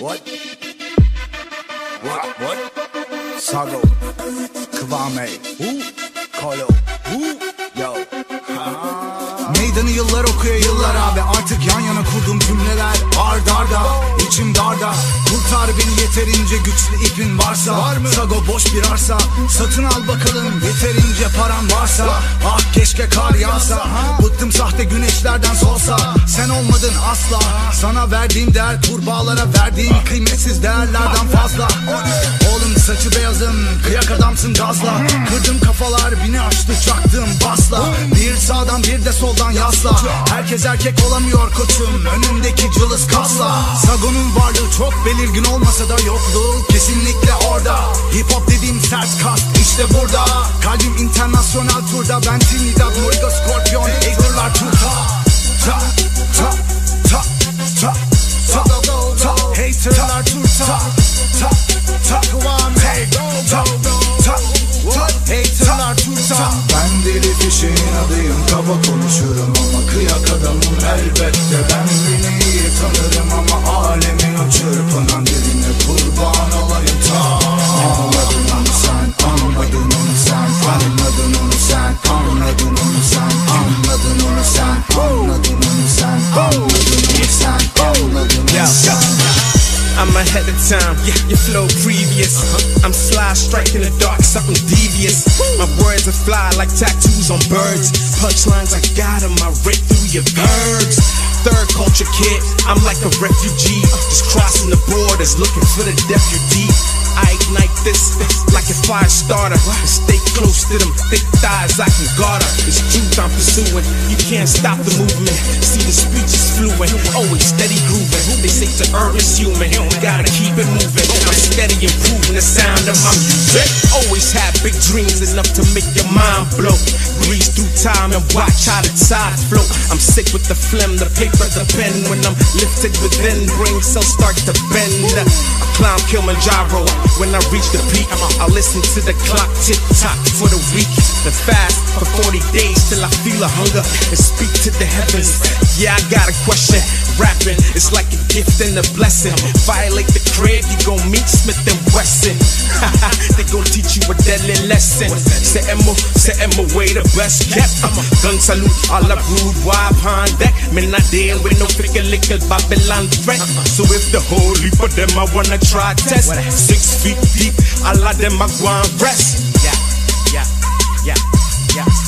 What? What? What? Sago. Kıvame. Who? Kolo. Who? Yo. Meydanı yıllar okuyor yıllar abi Artık yan yana kurduğum cümleler ard arda içim darda Beni yeterince güçlü ipin varsa Var mı? Sago boş bir arsa Satın al bakalım yeterince paran varsa. Ah keşke kar yağsa Bıktım sahte güneşlerden solsa. Sen olmadın asla Sana verdiğim değer kurbağalara verdiğim kıymetsiz değerlerden fazla saçı beyazım kıyak adamsın gazla. Kırdım kafalar beni açtı çaktım basla. Bir sağdan bir de soldan yasla. Herkes erkek olamıyor koçum Önümdeki cılız kasla. Sagon'un varlığı çok belirgin olmasa da yokluğu kesinlikle orada. Hip hop dediğim sert kast işte burada. Kalbim internasyonel turda Ben Trinidad, Moriga, Scorpion Haterlar turta Ta ta ta I'm ahead of time, yeah, your flow previous. Uh-huh. I'm sly, striking the dark, something devious. My words are fly like tattoos on birds. Punchlines, I got 'em, I rip through your verbs. Third culture kid, I'm like a refugee. Just crossing the borders, looking for the deputy. I ignite this like a fire starter. And stay close to them thick thighs, I can guard her. It's truth I'm pursuing, you can't stop the movement. Fluent, always steady grooving. They say to err is human, gotta keep it moving. I'm steady improving the sound of my music. Always have big dreams enough to make your mind blow. Breeze through time and watch how the tide flow. I'm sick with the phlegm, the paper, the pen. When I'm lifted within, brain cells start to bend. I climb Kilimanjaro. When I reach the peak, I listen to the clock tick tock for the week. Then fast for 40 days till I feel a hunger and speak to the heavens. Yeah, I got a question. Rapping is like a gift and a blessing. Violate the crib, you gon' meet Smith and Wesson. they gon' teach you a deadly lesson. C'est Emma, c'est Emma way the best kept. Gun salute, all the rude wild on deck. Me not deal with no figure liquor Babylon threat. So if the holy for them I wanna try test, six feet deep, all of them I and rest. Yeah, yeah, yeah, yeah.